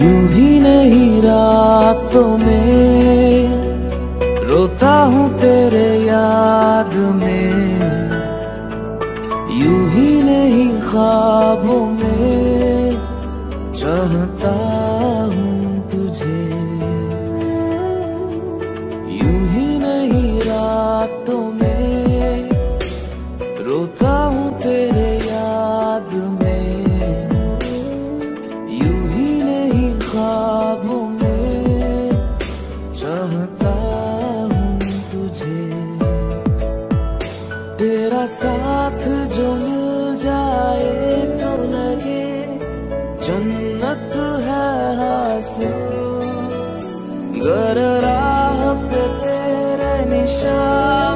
यूँ ही नहीं रातों में रोता हूँ तेरे याद में। यूँ ही नहीं ख्वाबों में चाहता हूँ तुझे। यूँ ही नहीं रातों में रोता हूँ तेरे याद में। यूँ ही नहीं ख्वाबों में चाहता हूँ तुझे। तेरा साथ जो मिल जाए तो जन्नत है हासिल गर राह पे तेरे निशान।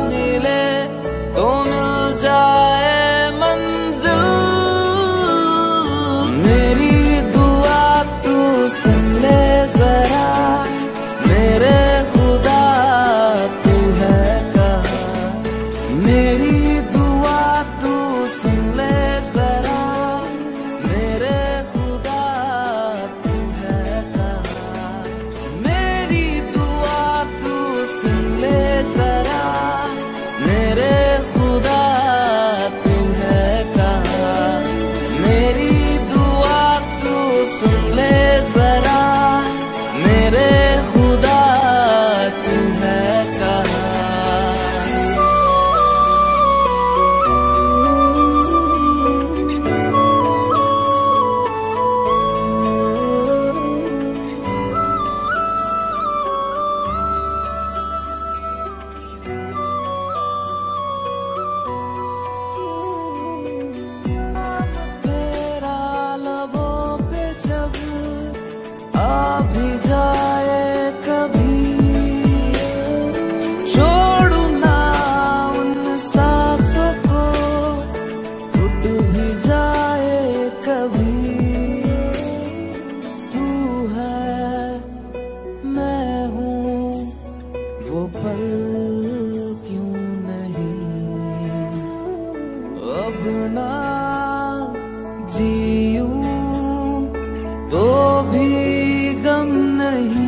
भी जाए कभी। छोड़ू ना उन सांसों को भी जाए कभी। तू है, मैं हूँ, वो पल क्यों नहीं? तो भी गम नहीं।